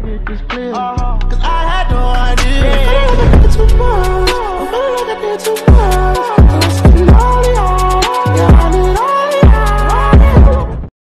get this clear. Cause I had no idea. I feel like I did too much. I feel like I did too much.